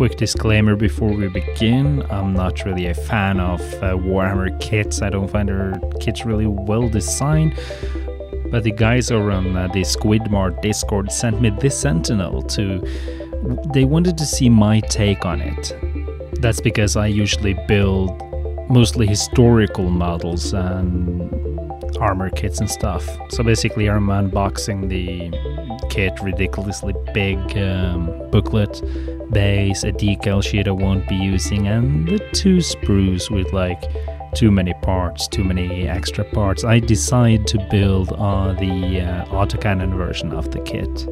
quick disclaimer before we begin. I'm not really a fan of uh, Warhammer kits. I don't find their kits really well designed. But the guys over on uh, the Squidmar Discord sent me this Sentinel to. They wanted to see my take on it. That's because I usually build mostly historical models and armor kits and stuff. So basically, I'm unboxing the kit, ridiculously big um, booklet, base, a decal sheet I won't be using, and the two sprues with like too many parts, too many extra parts. I decide to build uh, the uh, autocannon version of the kit.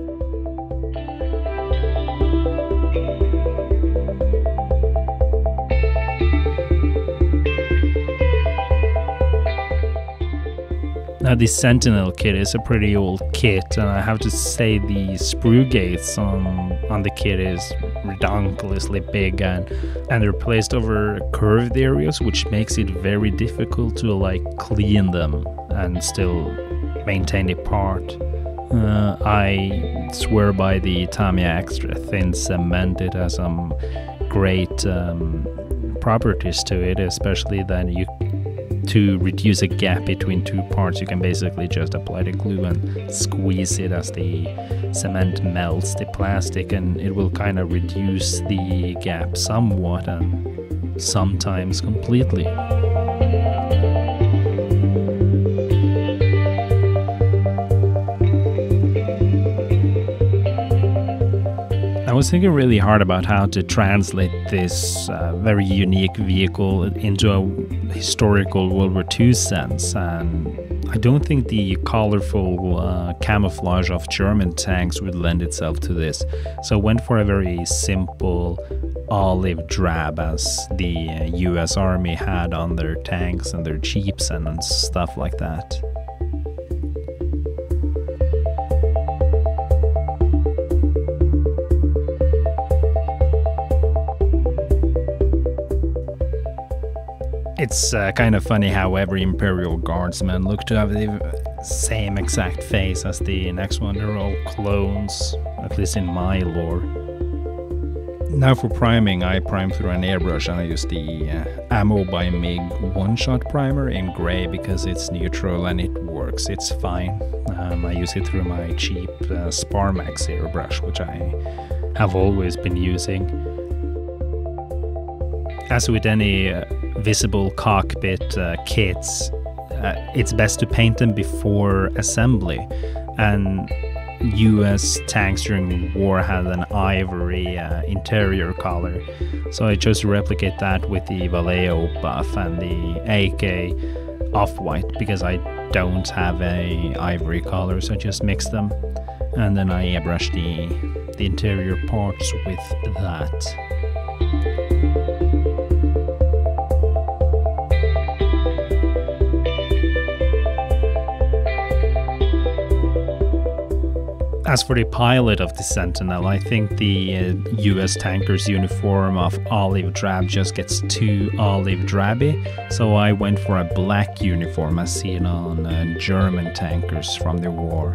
Now the Sentinel kit is a pretty old kit, and I have to say the sprue gates on on the kit is ridiculously big, and and they're placed over curved areas, which makes it very difficult to like clean them and still maintain a part. Uh, I swear by the Tamiya Extra Thin Cement. It has some great um, properties to it, especially that you to reduce a gap between two parts, you can basically just apply the glue and squeeze it as the cement melts the plastic, and it will kind of reduce the gap somewhat and sometimes completely. Was thinking really hard about how to translate this uh, very unique vehicle into a historical World War II sense, and I don't think the colorful uh, camouflage of German tanks would lend itself to this. So I went for a very simple olive drab as the uh, US Army had on their tanks and their jeeps and stuff like that. It's uh, kind of funny how every Imperial Guardsman look to have the same exact face as the next one. They're all clones, at least in my lore. Now for priming, I prime through an airbrush and I use the uh, Ammo by MiG one-shot primer in grey because it's neutral and it works, it's fine. Um, I use it through my cheap uh, Sparmax airbrush, which I have always been using. As with any uh, visible cockpit uh, kits, uh, it's best to paint them before assembly. And US tanks during the war had an ivory uh, interior color. So I chose to replicate that with the Vallejo buff and the AK off white because I don't have a ivory color, so I just mix them. And then I airbrush the, the interior parts with that. As for the pilot of the Sentinel, I think the uh, US tanker's uniform of olive drab just gets too olive drabby, so I went for a black uniform as seen on uh, German tankers from the war.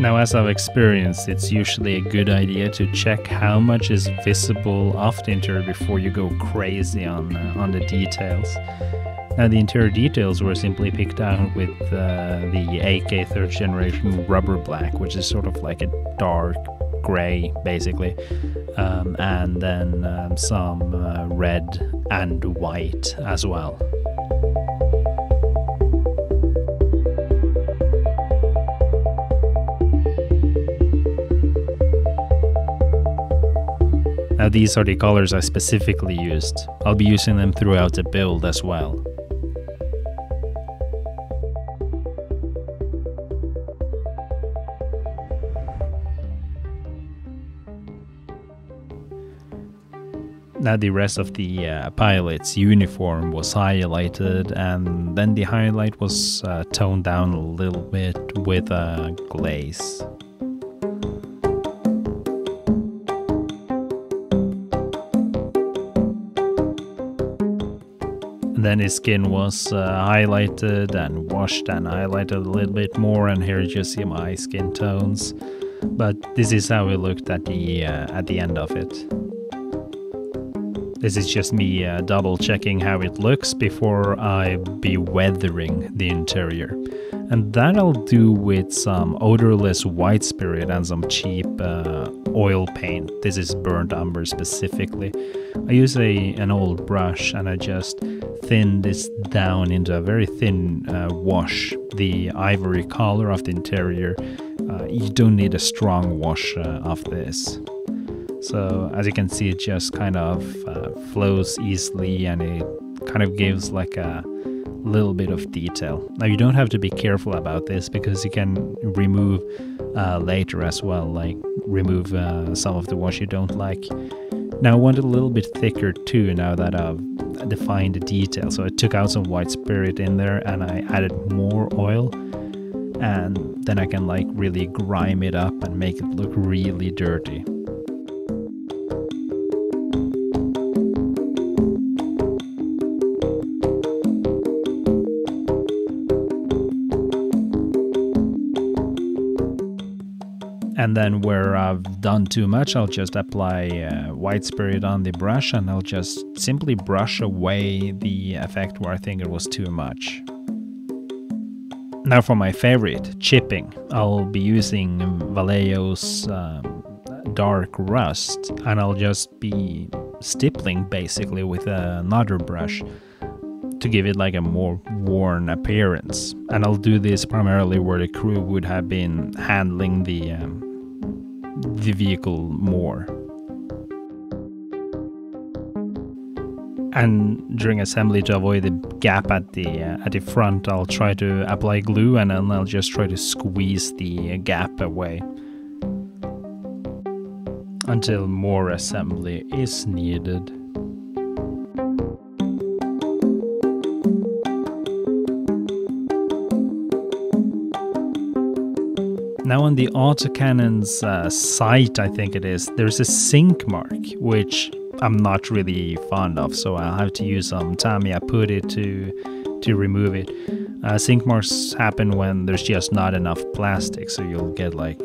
Now, as I've experienced, it's usually a good idea to check how much is visible off the interior before you go crazy on uh, on the details. Now, the interior details were simply picked out with uh, the AK third generation rubber black, which is sort of like a dark gray, basically, um, and then um, some uh, red and white as well. Now, these are the colors I specifically used. I'll be using them throughout the build as well. Now the rest of the uh, pilot's uniform was highlighted, and then the highlight was uh, toned down a little bit with a glaze. Then his skin was uh, highlighted and washed and highlighted a little bit more and here you just see my skin tones but this is how it looked at the uh, at the end of it this is just me uh, double checking how it looks before I be weathering the interior. And that I'll do with some odorless white spirit and some cheap uh, oil paint. This is burnt umber specifically. I use a an old brush and I just thin this down into a very thin uh, wash. The ivory color of the interior. Uh, you don't need a strong wash uh, of this. So as you can see, it just kind of uh, flows easily and it kind of gives like a little bit of detail. Now you don't have to be careful about this because you can remove uh, later as well, like remove uh, some of the wash you don't like. Now I want it a little bit thicker too now that I've defined the detail. So I took out some white spirit in there and I added more oil and then I can like really grime it up and make it look really dirty. And then where I've done too much, I'll just apply uh, white spirit on the brush and I'll just simply brush away the effect where I think it was too much. Now for my favorite, chipping. I'll be using Vallejo's um, dark rust and I'll just be stippling basically with another brush to give it like a more worn appearance. And I'll do this primarily where the crew would have been handling the um, the vehicle more. And during assembly to avoid the gap at the uh, at the front, I'll try to apply glue and then I'll just try to squeeze the gap away until more assembly is needed. Now on the autocannon's uh, sight, I think it is, there's a sink mark, which I'm not really fond of, so I'll have to use some Tamiya putty to to remove it. Uh, sink marks happen when there's just not enough plastic, so you'll get like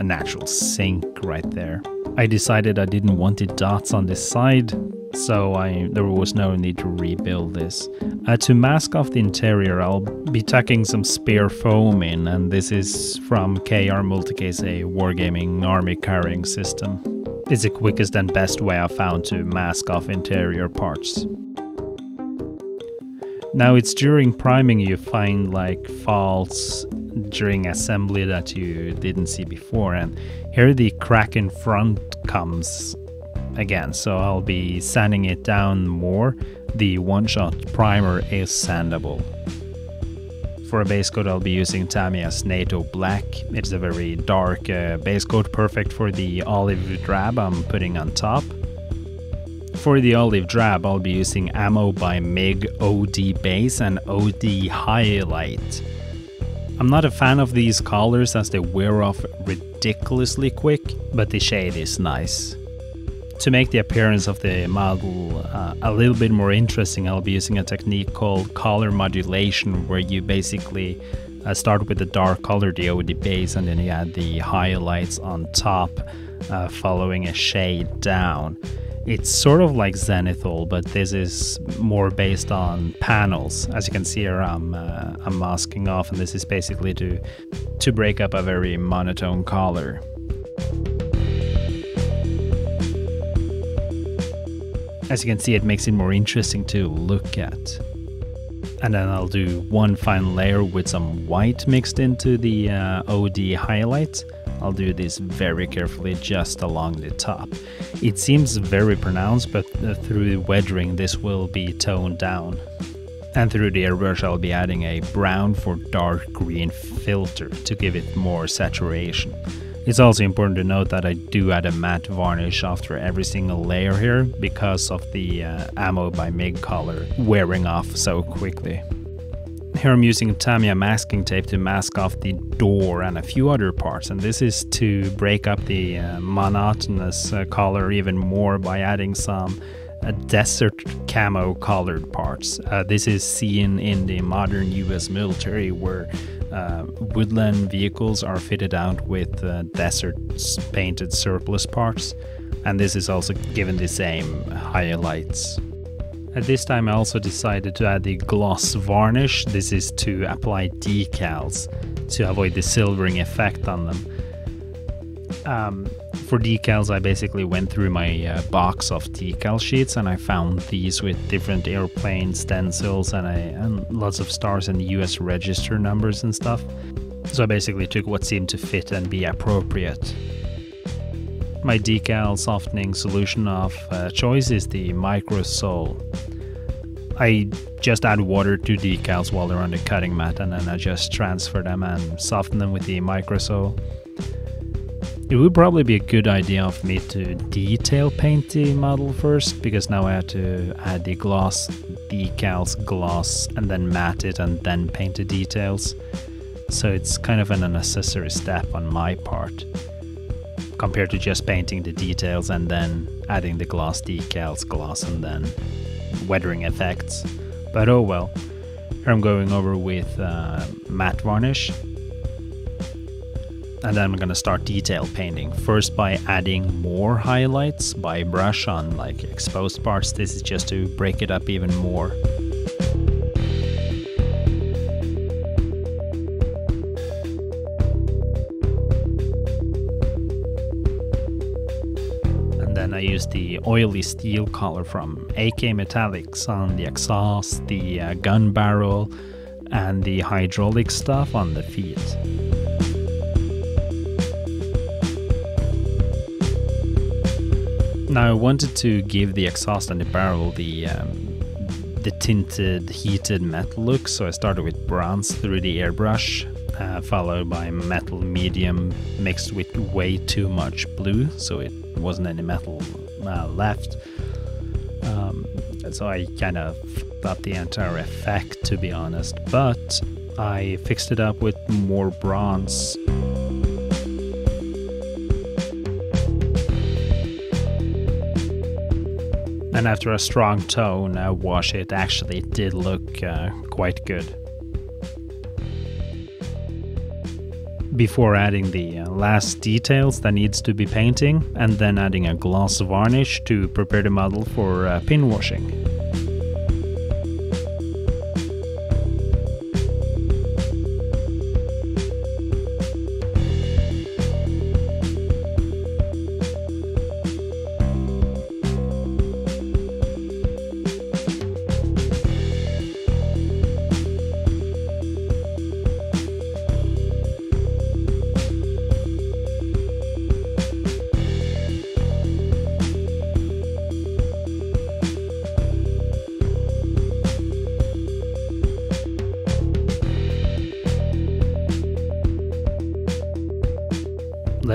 a natural sink right there. I decided I didn't want the dots on this side, so I there was no need to rebuild this. Uh, to mask off the interior, I'll be tucking some spare foam in, and this is from KR Multicase, a wargaming army carrying system. It's the quickest and best way I've found to mask off interior parts. Now it's during priming you find like faults during assembly that you didn't see before and here the crack in front comes again, so I'll be sanding it down more. The one-shot primer is sandable. For a base coat I'll be using Tamiya's NATO Black. It's a very dark uh, base coat, perfect for the olive drab I'm putting on top. For the olive drab I'll be using Ammo by MIG OD Base and OD Highlight. I'm not a fan of these colors as they wear off ridiculously quick, but the shade is nice. To make the appearance of the model uh, a little bit more interesting, I'll be using a technique called color modulation, where you basically uh, start with the dark color, the OD base, and then you add the highlights on top, uh, following a shade down. It's sort of like Zenithal, but this is more based on panels. As you can see here, I'm, uh, I'm masking off, and this is basically to, to break up a very monotone color. As you can see, it makes it more interesting to look at. And then I'll do one final layer with some white mixed into the uh, OD highlight. I'll do this very carefully just along the top. It seems very pronounced, but uh, through weathering this will be toned down. And through the airbrush I'll be adding a brown for dark green filter to give it more saturation. It's also important to note that I do add a matte varnish after every single layer here because of the uh, ammo by MIG color wearing off so quickly. Here I'm using Tamiya masking tape to mask off the door and a few other parts and this is to break up the uh, monotonous uh, color even more by adding some uh, desert camo colored parts. Uh, this is seen in the modern US military where uh, woodland vehicles are fitted out with uh, desert painted surplus parts, and this is also given the same highlights. At this time, I also decided to add the gloss varnish. This is to apply decals to avoid the silvering effect on them. Um, for decals, I basically went through my uh, box of decal sheets and I found these with different airplane stencils and, I, and lots of stars and US register numbers and stuff. So I basically took what seemed to fit and be appropriate. My decal softening solution of uh, choice is the Microsol. I just add water to decals while they're on the cutting mat and then I just transfer them and soften them with the Microsol. It would probably be a good idea of me to detail paint the model first, because now I have to add the gloss, decals, gloss, and then matte it and then paint the details. So it's kind of an unnecessary step on my part, compared to just painting the details and then adding the gloss, decals, gloss, and then weathering effects. But oh well. Here I'm going over with uh, matte varnish and then I'm gonna start detail painting. First by adding more highlights by brush on like exposed parts. This is just to break it up even more. And then I use the oily steel color from AK Metallics on the exhaust, the uh, gun barrel, and the hydraulic stuff on the feet. Now I wanted to give the exhaust and the barrel the um, the tinted, heated metal look, so I started with bronze through the airbrush, uh, followed by metal medium mixed with way too much blue, so it wasn't any metal uh, left. Um, so I kind of got the entire effect, to be honest, but I fixed it up with more bronze. And after a strong tone uh, wash, it actually did look uh, quite good. Before adding the uh, last details that needs to be painting, and then adding a gloss varnish to prepare the model for uh, pin washing.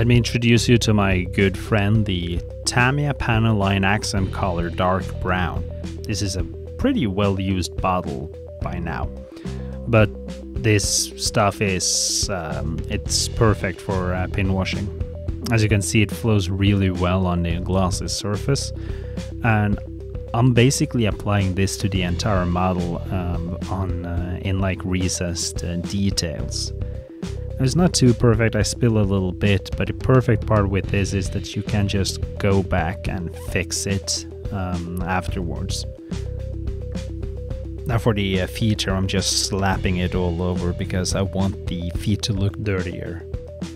Let me introduce you to my good friend, the Tamiya Panel Line Accent Color Dark Brown. This is a pretty well used bottle by now, but this stuff is um, it's perfect for uh, pin washing. As you can see, it flows really well on the glossy surface, and I'm basically applying this to the entire model um, on uh, in like recessed uh, details. It's not too perfect, I spill a little bit, but the perfect part with this is that you can just go back and fix it um, afterwards. Now for the uh, feet I'm just slapping it all over because I want the feet to look dirtier.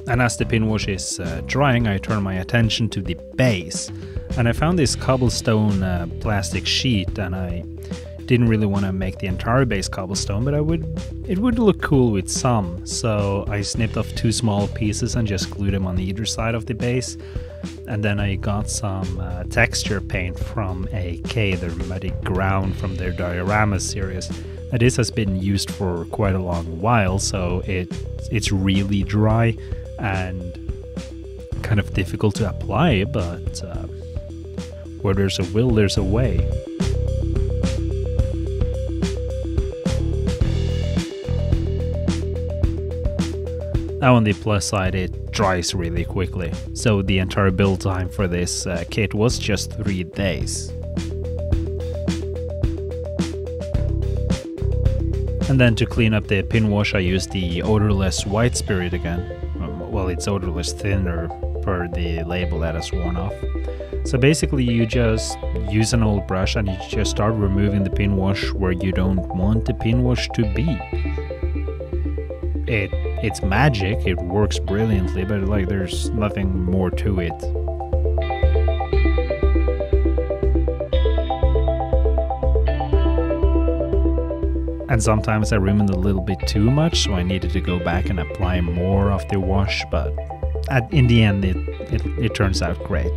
And as the pin wash is uh, drying, I turn my attention to the base. And I found this cobblestone uh, plastic sheet and I didn't really want to make the entire base cobblestone, but I would it would look cool with some. So I snipped off two small pieces and just glued them on either side of the base. And then I got some uh, texture paint from AK, their Muddy Ground from their Diorama series. Now this has been used for quite a long while, so it it's really dry and kind of difficult to apply, but uh, where there's a will, there's a way. Now on the plus side, it dries really quickly, so the entire build time for this uh, kit was just 3 days. And then to clean up the pin wash I used the odorless white spirit again. Um, well, it's odorless thinner per the label that has worn off. So basically you just use an old brush and you just start removing the pin wash where you don't want the pin wash to be. It it's magic. It works brilliantly, but like there's nothing more to it. and sometimes I rumined a little bit too much, so I needed to go back and apply more of the wash, but in the end, it, it, it turns out great.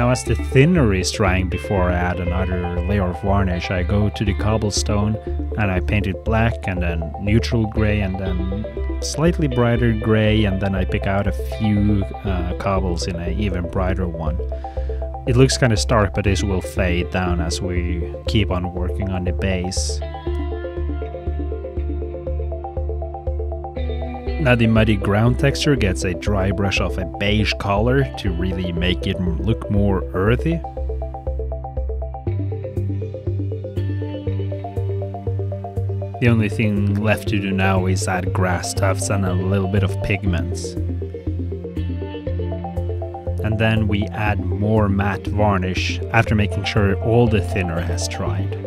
Now as the thinner is drying before I add another layer of varnish, I go to the cobblestone and I paint it black and then neutral gray and then slightly brighter gray and then I pick out a few uh, cobbles in an even brighter one. It looks kind of stark but this will fade down as we keep on working on the base. Now the muddy ground texture gets a dry brush of a beige color to really make it look more earthy. The only thing left to do now is add grass tufts and a little bit of pigments. And then we add more matte varnish after making sure all the thinner has dried.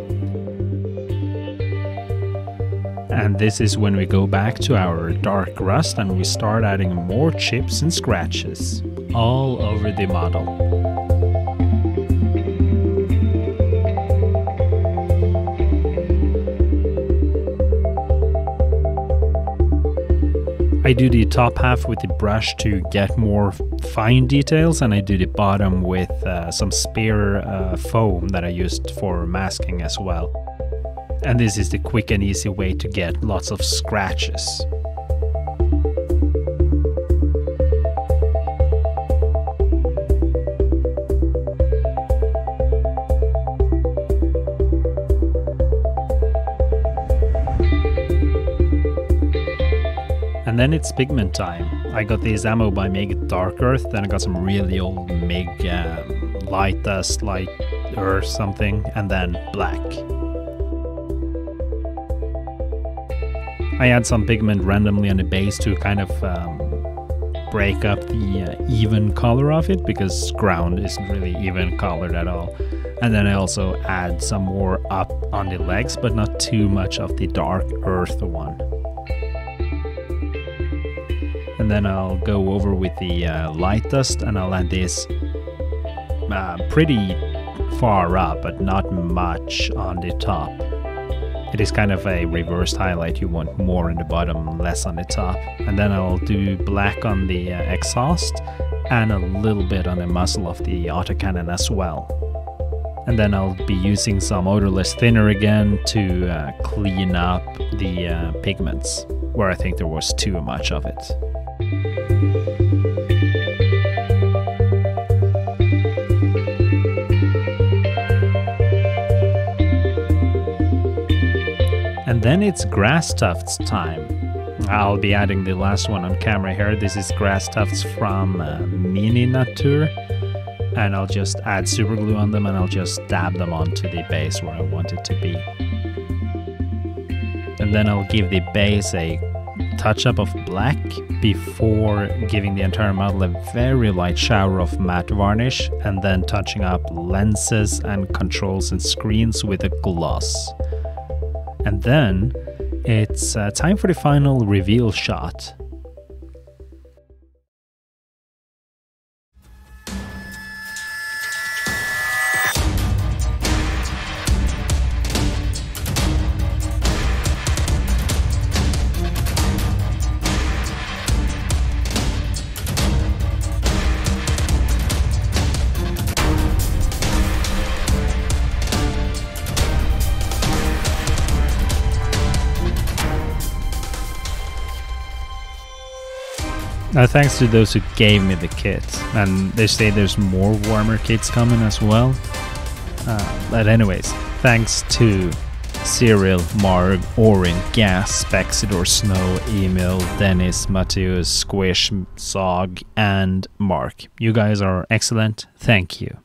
And this is when we go back to our dark rust and we start adding more chips and scratches all over the model. I do the top half with the brush to get more fine details and I do the bottom with uh, some spare uh, foam that I used for masking as well. And this is the quick and easy way to get lots of scratches. And then it's pigment time. I got this ammo by Mig Dark Earth, then I got some really old Mig um, Light Dust, Light Earth something, and then black. I add some pigment randomly on the base to kind of um, break up the uh, even color of it because ground isn't really even colored at all. And then I also add some more up on the legs, but not too much of the dark earth one and then I'll go over with the uh, light dust and I'll add this uh, pretty far up but not much on the top. It is kind of a reversed highlight, you want more in the bottom, less on the top. And then I'll do black on the uh, exhaust and a little bit on the muzzle of the autocannon as well. And then I'll be using some odorless thinner again to uh, clean up the uh, pigments, where I think there was too much of it. Then it's grass tufts time. I'll be adding the last one on camera here. This is grass tufts from uh, Mini Natur. And I'll just add super glue on them and I'll just dab them onto the base where I want it to be. And then I'll give the base a touch up of black before giving the entire model a very light shower of matte varnish and then touching up lenses and controls and screens with a gloss. And then it's uh, time for the final reveal shot. Uh, thanks to those who gave me the kit, and they say there's more Warhammer kits coming as well. Uh, but anyways, thanks to Cyril, Marg, Orin, Gas, Spexidor, Snow, Emil, Dennis, Matthias, Squish, Sog, and Mark. You guys are excellent. Thank you.